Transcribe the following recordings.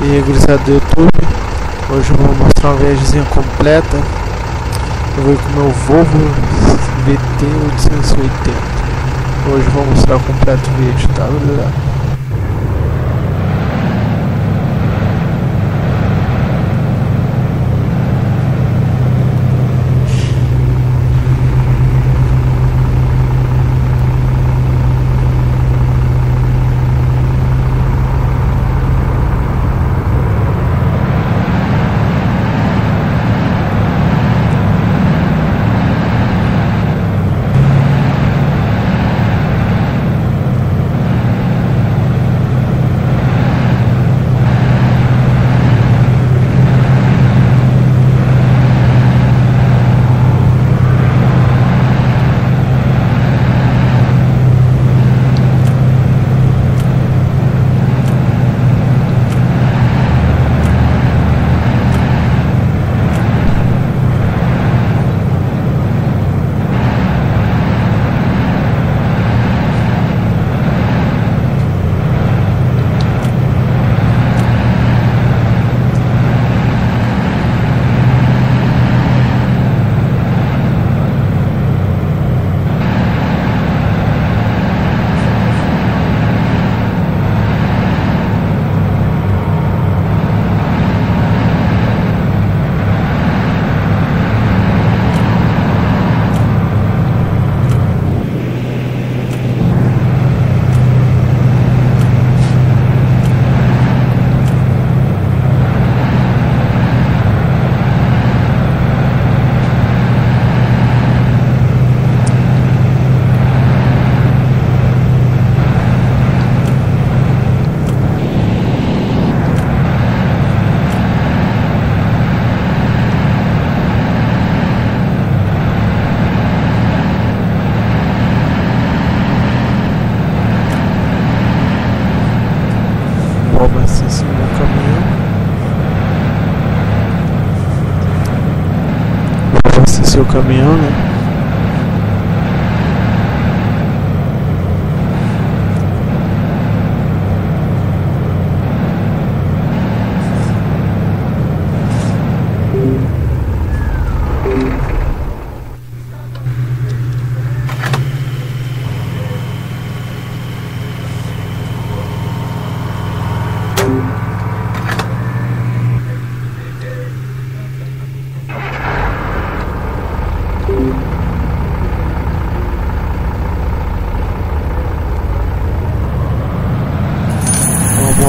E aí, gurizada do YouTube, hoje eu vou mostrar uma viagemzinha completa. Eu vou com o meu Volvo VT880. Hoje eu vou mostrar o completo vídeo, tá, gurizada? O caminhão, né?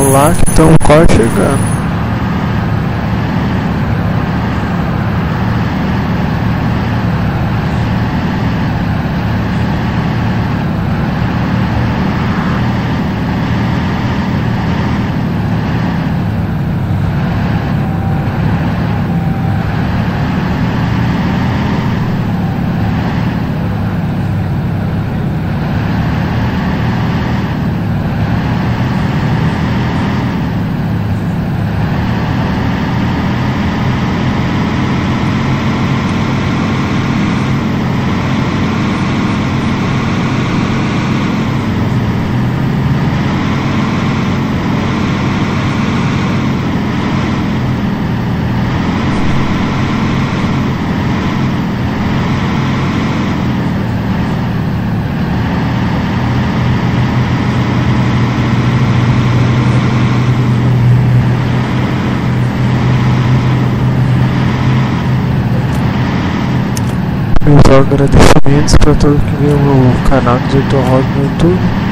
Lá que tem um corte chegando. Meus agradecimentos para todo que viu o canal do Dr. Rock no YouTube.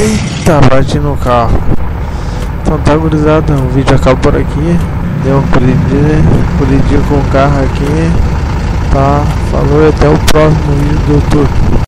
Eita, bati no carro. Então tá gurizada, o vídeo acaba por aqui. Deu um colidinho, colidinho com o carro aqui. Tá, falou e até o próximo vídeo do YouTube.